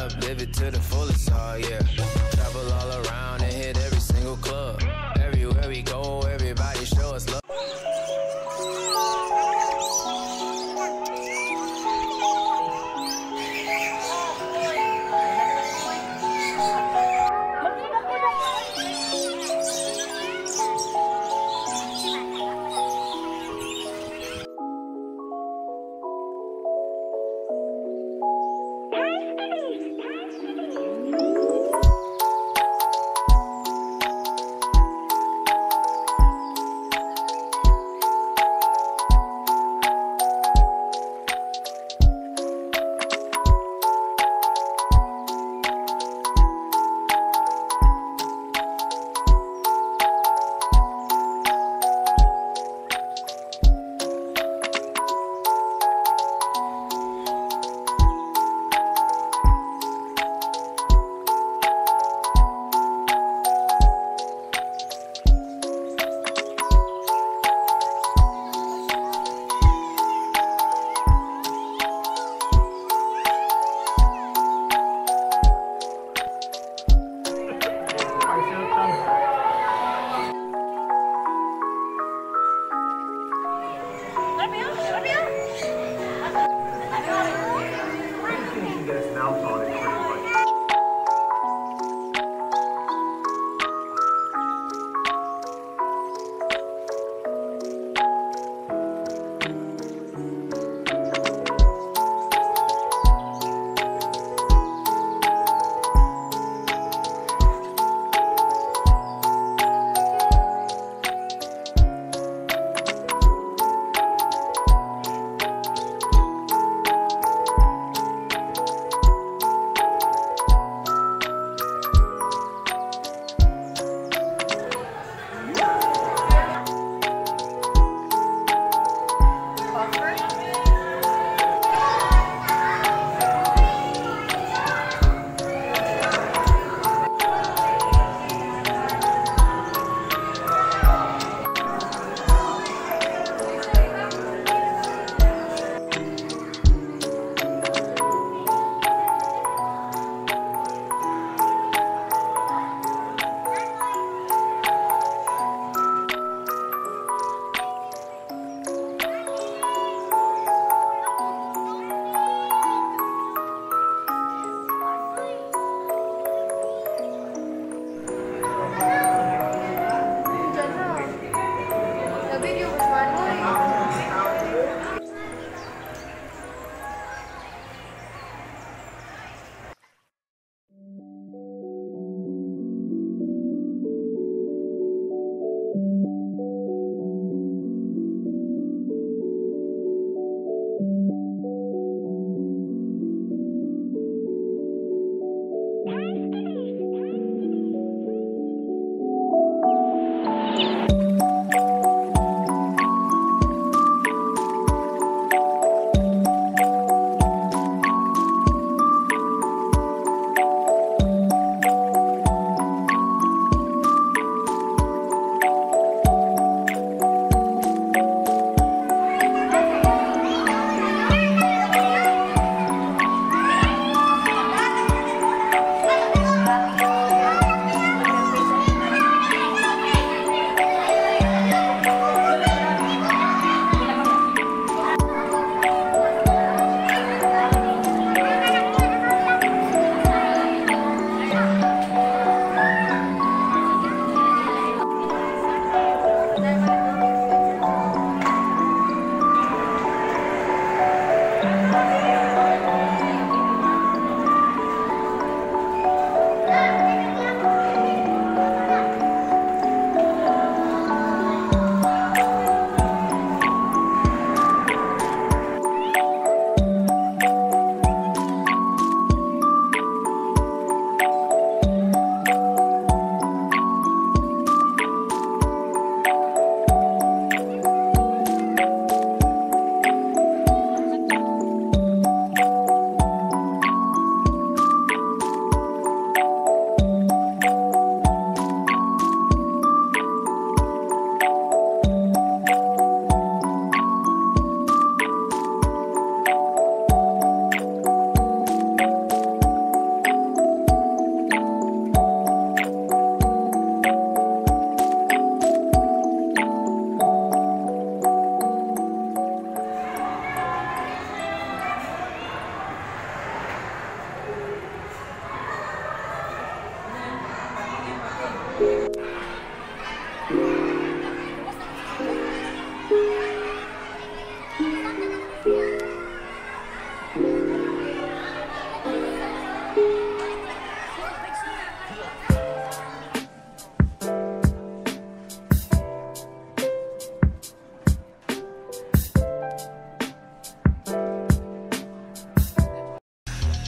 up, live it to the fullest, oh yeah. Travel all around and hit every single club. Everywhere we go,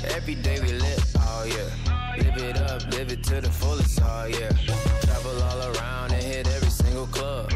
Every day we live, oh yeah. Live it up, live it to the fullest, oh yeah. Travel all around and hit every single club.